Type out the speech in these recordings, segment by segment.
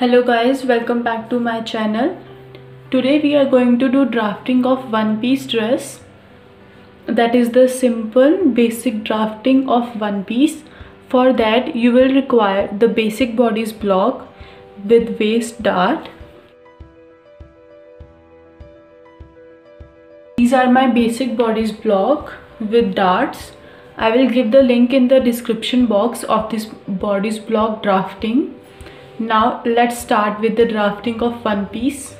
hello guys welcome back to my channel. Today we are going to do drafting of one piece dress. That is the simple basic drafting of one piece. For that you will require the basic bodice block with waist dart. These are my basic bodice block with darts. I will give the link in the description box of this bodice block drafting now let's start with the drafting of one piece.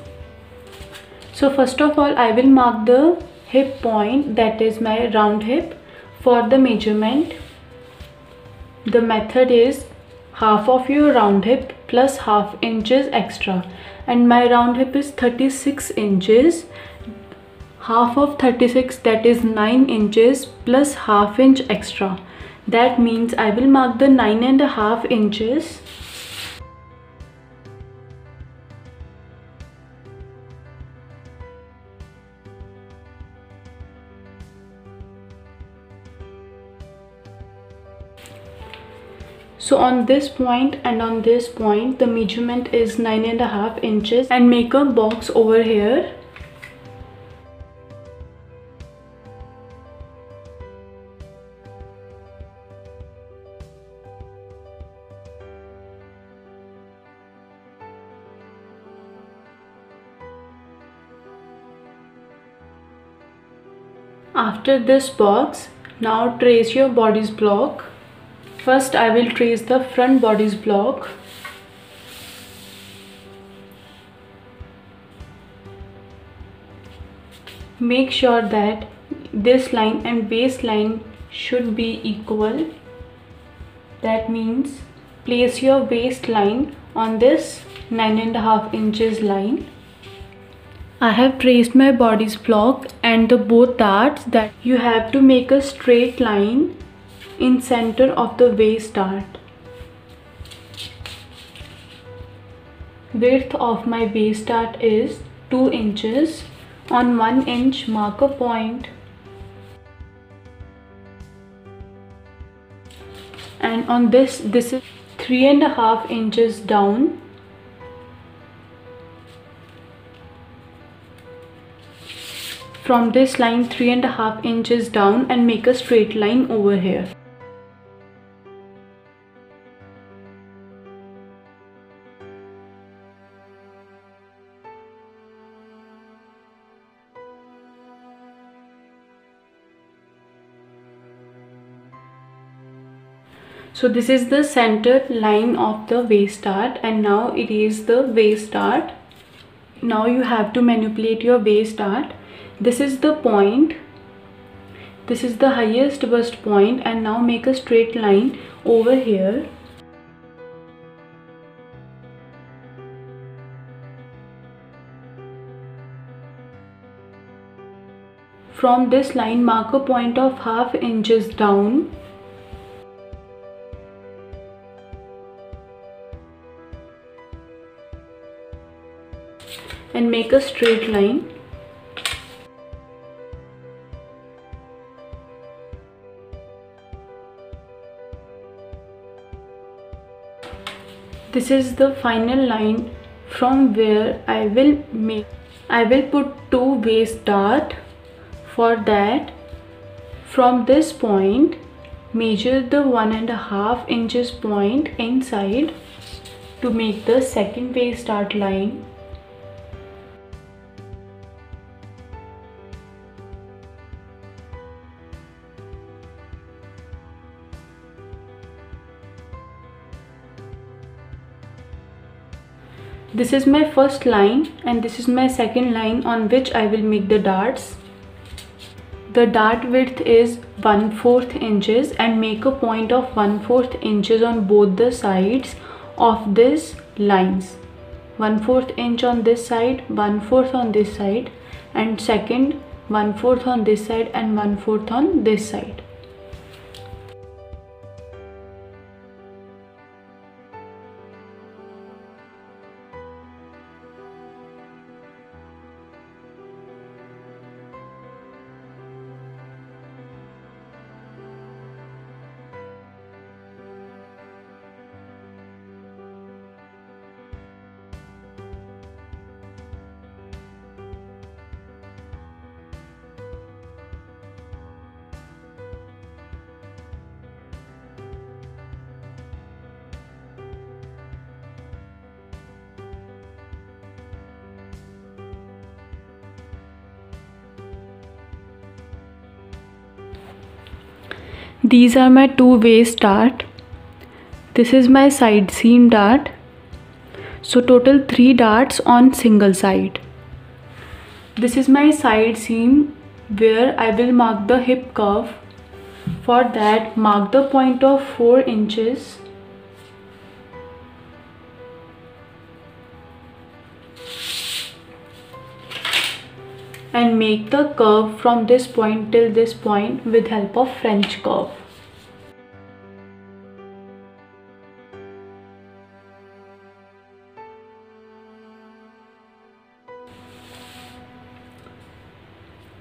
So first of all I will mark the hip point that is my round hip for the measurement. The method is half of your round hip plus half inches extra. And my round hip is 36 inches. Half of 36 that is 9 inches plus half inch extra. That means I will mark the nine and a half inches so on this point and on this point the measurement is nine and a half inches. And make a box over here. After this box now trace your bodice block First I will trace the front bodice block. Make sure that this line and base line should be equal. That means place your waistline on this nine and a half inches line. I have traced my bodice block and the both darts that you have to make a straight line in center of the waist dart. Width of my waist dart is 2 inches. On 1 inch mark a point and on this this is three and a half inches down from this line three and a half inches down and make a straight line over here so this is the center line of the waist dart and now it is the waist dart now you have to manipulate your waist dart this is the point. This is the highest bust point and now make a straight line over here. From this line mark a point of half inches down and make a straight line. This is the final line from where I will make I will put two waist dart for that. From this point measure the one and a half inches point inside to make the second waist dart line this is my first line and this is my second line on which I will make the darts. The dart width is 1 4th inches and make a point of 1 4th inches on both the sides of this lines. 1 4th inch on this side 1 4th on this side and second 1 4th on this side and 1 4th on this side these are my two waist dart this is my side seam dart. So total three darts on single side. This is my side seam where I will mark the hip curve. For that mark the point of 4 inches and make the curve from this point till this point with help of French curve.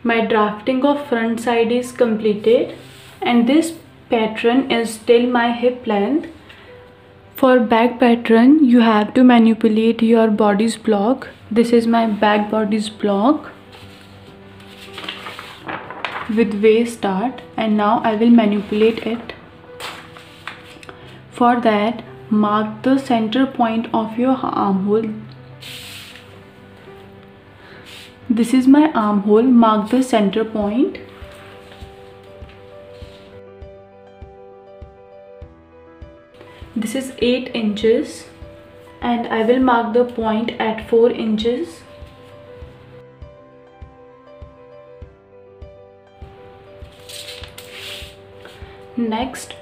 My drafting of front side is completed and this pattern is till my hip length. For back pattern you have to manipulate your bodice block. This is my back bodice block with waist dart and now I will manipulate it. For that mark the center point of your armhole. This is my armhole, mark the center point. This is 8 inches and I will mark the point at 4 inches. Next,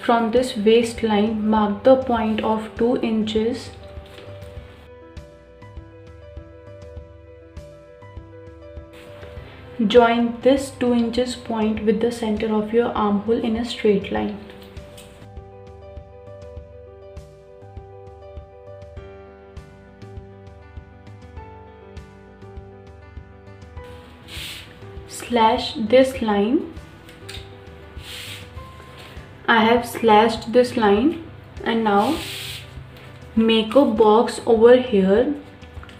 from this waistline, mark the point of 2 inches. Join this 2 inches point with the center of your armhole in a straight line. Slash this line I have slashed this line and now make a box over here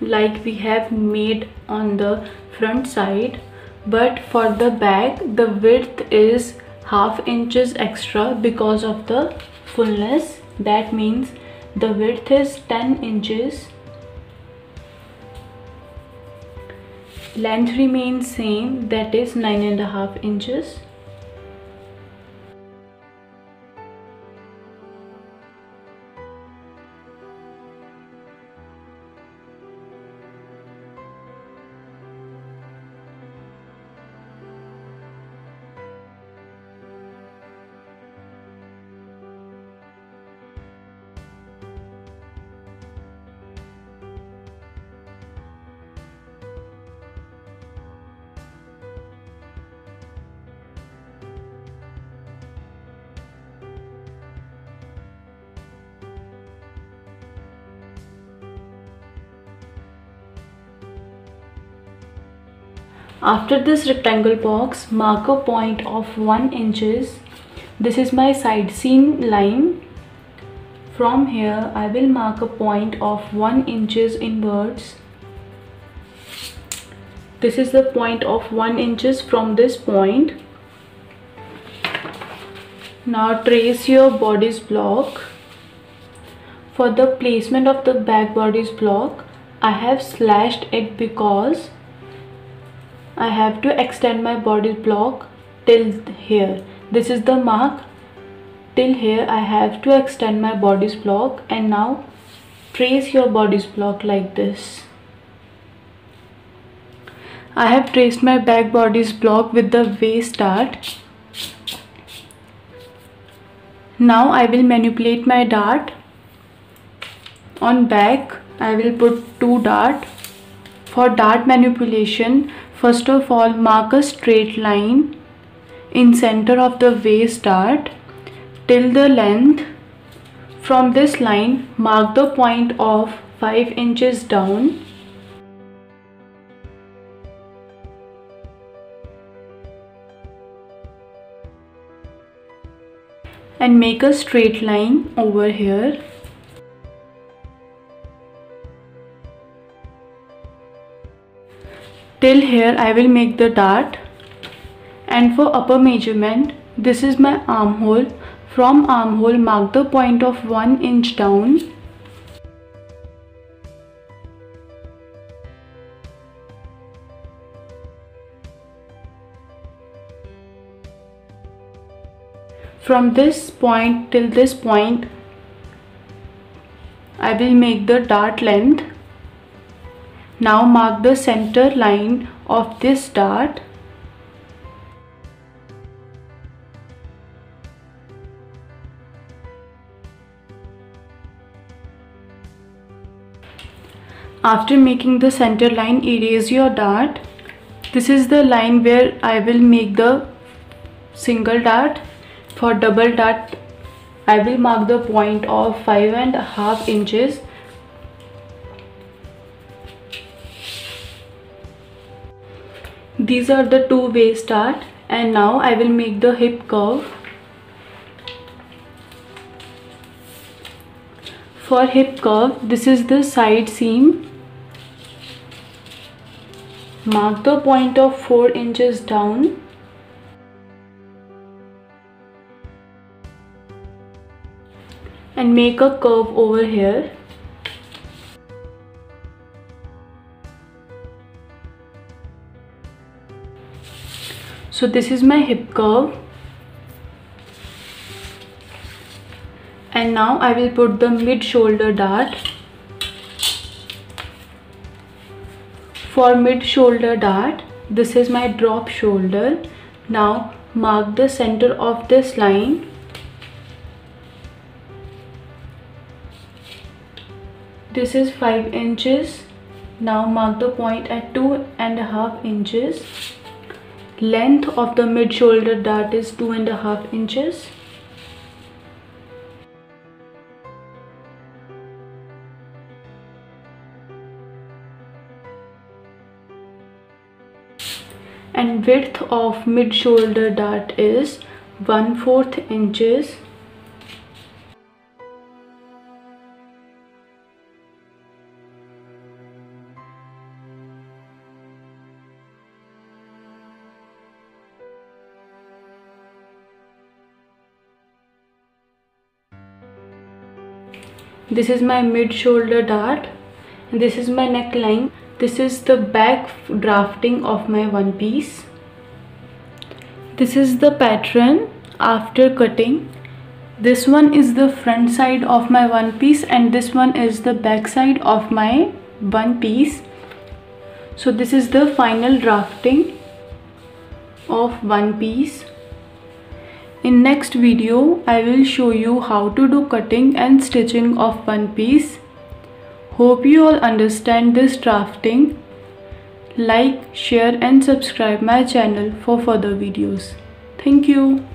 like we have made on the front side. But for the back the width is half inches extra because of the fullness. That means the width is 10 inches. Length remains same that is nine and a half inches After this rectangle box, mark a point of 1 inches. This is my side seam line. From here, I will mark a point of 1 inches inwards. This is the point of 1 inches from this point. Now trace your bodice block. For the placement of the back bodice block, I have slashed it because I have to extend my body block till here. This is the mark. Till here I have to extend my bodice block and now trace your bodice block like this. I have traced my back bodice block with the waist dart. Now I will manipulate my dart. On back I will put two dart. For dart manipulation First of all, mark a straight line in center of the waist dart till the length. From this line, mark the point of 5 inches down. And make a straight line over here. Till here I will make the dart. And for upper measurement this is my armhole. From armhole mark the point of 1 inch down. From this point till this point I will make the dart length now mark the center line of this dart After making the center line, erase your dart. This is the line where I will make the single dart. For double dart, I will mark the point of five and a half inches. These are the two waist dart and now I will make the hip curve. For hip curve, this is the side seam Mark the point of 4 inches down. And make a curve over here. So this is my hip curve. And now I will put the mid shoulder dart. For mid shoulder dart this is my drop shoulder. Now mark the center of this line. This is 5 inches. Now mark the point at two and a half inches length of the mid shoulder dart is two and a half inches. And width of mid shoulder dart is 1 4th inches this is my mid shoulder dart. And this is my neckline. This is the back drafting of my one piece. This is the pattern after cutting. This one is the front side of my one piece and this one is the back side of my one piece. So this is the final drafting of one piece in next video I will show you how to do cutting and stitching of one piece Hope you all understand this drafting. Like, share and subscribe my channel for further videos. Thank you.